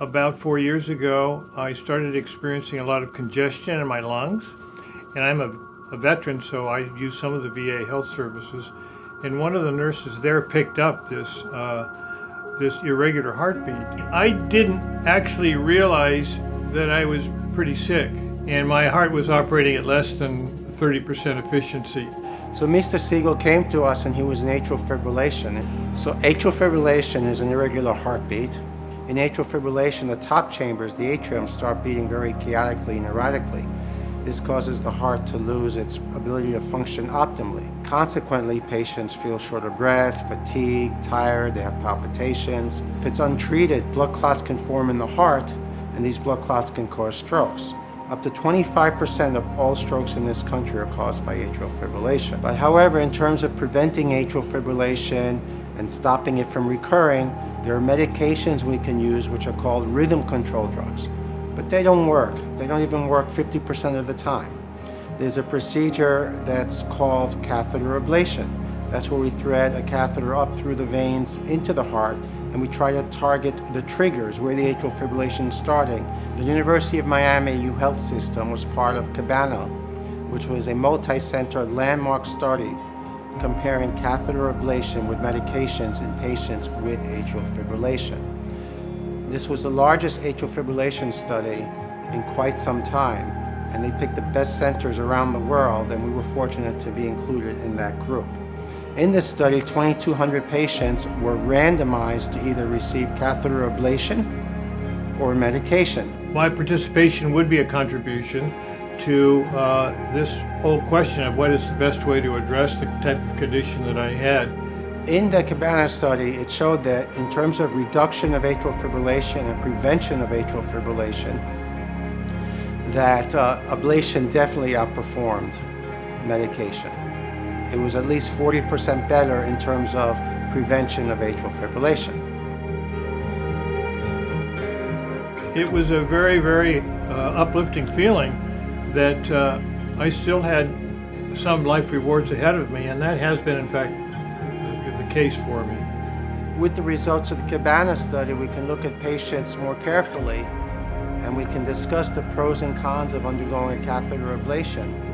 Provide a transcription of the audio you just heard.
About four years ago, I started experiencing a lot of congestion in my lungs, and I'm a, a veteran, so I use some of the VA health services. And one of the nurses there picked up this uh, this irregular heartbeat. I didn't actually realize that I was pretty sick, and my heart was operating at less than 30% efficiency. So Mr. Siegel came to us and he was in atrial fibrillation. So atrial fibrillation is an irregular heartbeat. In atrial fibrillation, the top chambers, the atrium, start beating very chaotically and erratically. This causes the heart to lose its ability to function optimally. Consequently, patients feel short of breath, fatigue, tired, they have palpitations. If it's untreated, blood clots can form in the heart, and these blood clots can cause strokes. Up to 25% of all strokes in this country are caused by atrial fibrillation. But however, in terms of preventing atrial fibrillation and stopping it from recurring, there are medications we can use which are called rhythm control drugs but they don't work. They don't even work 50% of the time. There's a procedure that's called catheter ablation. That's where we thread a catheter up through the veins into the heart and we try to target the triggers where the atrial fibrillation is starting. The University of Miami U Health System was part of Cabana, which was a multi-center landmark study comparing catheter ablation with medications in patients with atrial fibrillation. This was the largest atrial fibrillation study in quite some time, and they picked the best centers around the world, and we were fortunate to be included in that group. In this study, 2,200 patients were randomized to either receive catheter ablation or medication. My participation would be a contribution to uh, this whole question of what is the best way to address the type of condition that I had. In the Cabana study, it showed that in terms of reduction of atrial fibrillation and prevention of atrial fibrillation, that uh, ablation definitely outperformed medication. It was at least 40% better in terms of prevention of atrial fibrillation. It was a very, very uh, uplifting feeling that uh, I still had some life rewards ahead of me, and that has been, in fact, the case for me. With the results of the Cabana study, we can look at patients more carefully and we can discuss the pros and cons of undergoing a catheter ablation